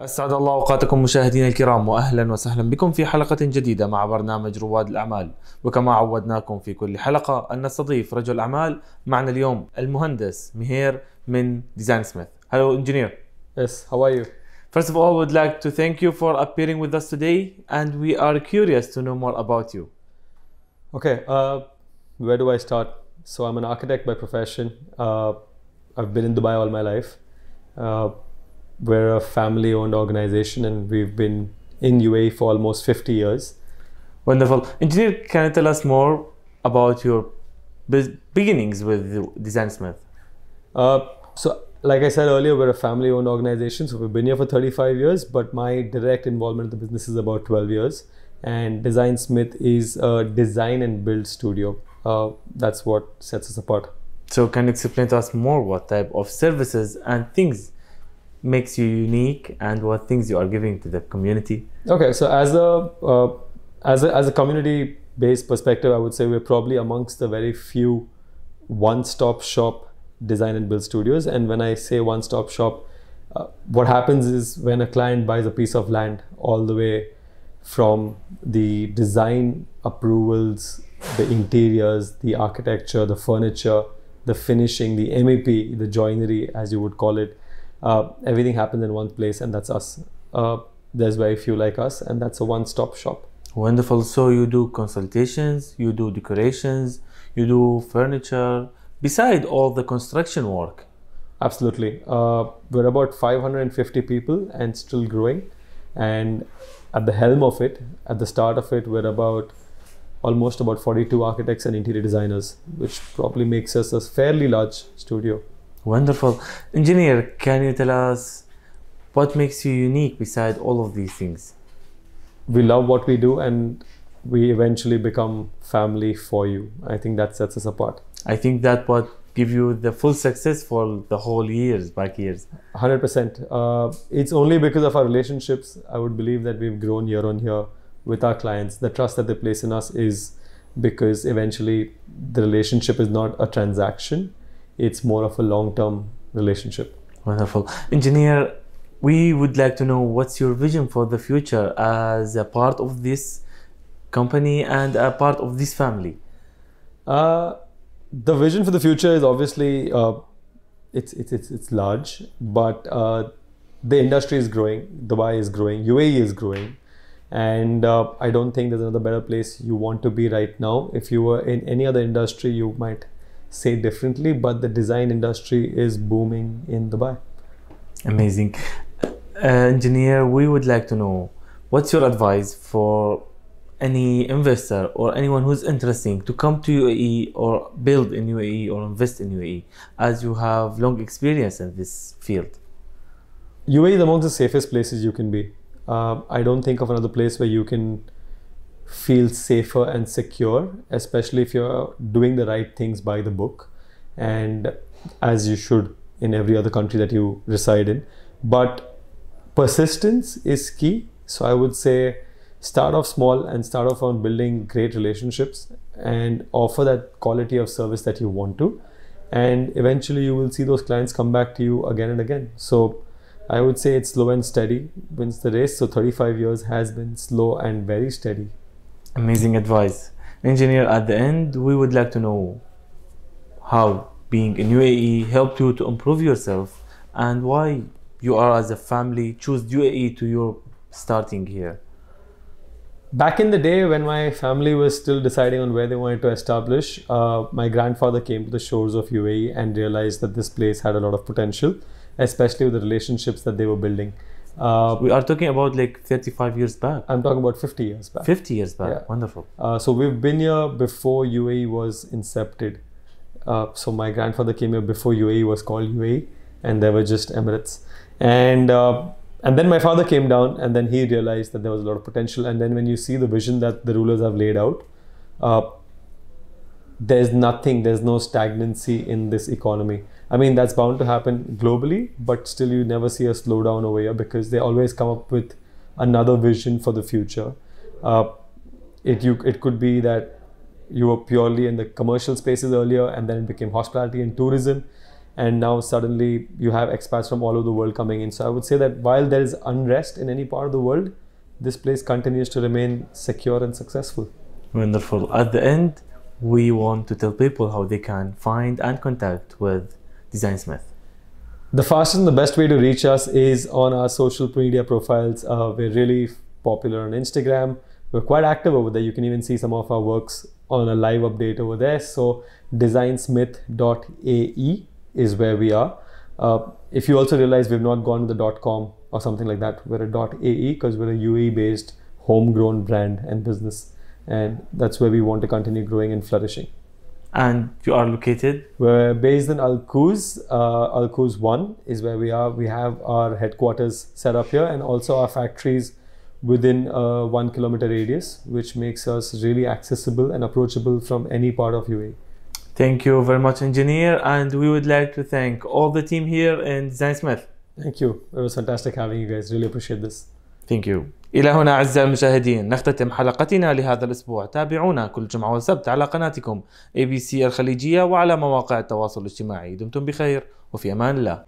أسعد الله أوقاتكم مشاهدينا الكرام وأهلا وسهلا بكم في حلقة جديدة مع برنامج رواد الأعمال وكما عودناكم في كل حلقة أن نستضيف رجل أعمال معنا اليوم المهندس مهير من ديزاين سميث Hello engineer Yes, how are you? First of all, would like to thank you for appearing with us today and we are curious to know more about you. Okay, uh, where do I start? So, I'm an architect by profession. Uh, I've been in Dubai all my life. Uh, we're a family owned organization and we've been in UAE for almost 50 years. Wonderful. Engineer, can you tell us more about your beginnings with Designsmith? Uh, so, like I said earlier, we're a family owned organization. So, we've been here for 35 years, but my direct involvement in the business is about 12 years. And Designsmith is a design and build studio. Uh, that's what sets us apart. So, can you explain to us more what type of services and things makes you unique and what things you are giving to the community? Okay, so as a uh, as a, as a community based perspective, I would say we're probably amongst the very few one stop shop design and build studios. And when I say one stop shop, uh, what happens is when a client buys a piece of land, all the way from the design approvals, the interiors, the architecture, the furniture, the finishing, the MEP, the joinery, as you would call it, uh, everything happens in one place, and that's us. Uh, there's very few like us, and that's a one-stop shop. Wonderful. So you do consultations, you do decorations, you do furniture, beside all the construction work. Absolutely. Uh, we're about 550 people and still growing. And at the helm of it, at the start of it, we're about almost about 42 architects and interior designers, which probably makes us a fairly large studio. Wonderful. Engineer, can you tell us what makes you unique beside all of these things? We love what we do and we eventually become family for you. I think that sets us apart. I think that what give you the full success for the whole years, back years. 100%. Uh, it's only because of our relationships, I would believe that we've grown year on year with our clients. The trust that they place in us is because eventually the relationship is not a transaction, it's more of a long term relationship. Wonderful. Engineer, we would like to know what's your vision for the future as a part of this company and a part of this family? Uh, the vision for the future is obviously uh, it's, it's it's it's large, but uh, the industry is growing. Dubai is growing. UAE is growing, and uh, I don't think there's another better place you want to be right now. If you were in any other industry, you might say differently, but the design industry is booming in Dubai. Amazing. Uh, engineer, we would like to know what's your advice for any investor or anyone who's interesting to come to UAE or build in UAE or invest in UAE as you have long experience in this field? UAE is amongst the safest places you can be. Uh, I don't think of another place where you can feel safer and secure, especially if you're doing the right things by the book and as you should in every other country that you reside in. But persistence is key. So I would say start off small and start off on building great relationships and offer that quality of service that you want to. And eventually you will see those clients come back to you again and again. So I would say it's slow and steady wins the race. So 35 years has been slow and very steady. Amazing advice. Engineer, at the end, we would like to know how being in UAE helped you to improve yourself and why you are as a family choose UAE to your starting here. Back in the day when my family was still deciding on where they wanted to establish, uh, my grandfather came to the shores of UAE and realized that this place had a lot of potential, especially with the relationships that they were building. Uh, we are talking about like 35 years back. I'm talking about 50 years back. 50 years back. Yeah. Wonderful. Uh, so we've been here before UAE was incepted. Uh, so my grandfather came here before UAE was called UAE, and there were just Emirates. And uh, and then my father came down, and then he realized that there was a lot of potential. And then when you see the vision that the rulers have laid out, uh, there's nothing, there's no stagnancy in this economy. I mean, that's bound to happen globally, but still, you never see a slowdown over here because they always come up with another vision for the future. Uh, it you it could be that you were purely in the commercial spaces earlier, and then it became hospitality and tourism, and now suddenly you have expats from all over the world coming in. So I would say that while there is unrest in any part of the world, this place continues to remain secure and successful. Wonderful. At the end, we want to tell people how they can find and contact with Designsmith. The fastest and the best way to reach us is on our social media profiles. Uh, we're really popular on Instagram. We're quite active over there. You can even see some of our works on a live update over there. So designsmith.ae is where we are. Uh, if you also realize we've not gone to the .com or something like that, we're a .ae because we're a UAE based homegrown brand and business. And that's where we want to continue growing and flourishing. And you are located? We're based in Al Quoz. Uh, Al Quoz 1 is where we are. We have our headquarters set up here and also our factories within a one kilometer radius, which makes us really accessible and approachable from any part of UAE. Thank you very much, engineer. And we would like to thank all the team here in Designsmith. Thank you. It was fantastic having you guys. Really appreciate this. Thank you. إلى هنا أعزائي المشاهدين نختتم حلقتنا لهذا الأسبوع. تابعونا كل جمعة وسبت على قناتكم ABC الخليجية وعلى مواقع التواصل الاجتماعي. دمتم بخير وفي أمان الله.